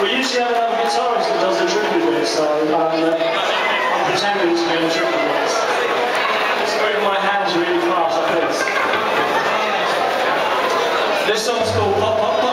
We usually have another guitarist that does the tricky bit, so um, I'm pretending to be a the tricky. Just moving my hands really fast like this. This song's called Pop Pop Pop.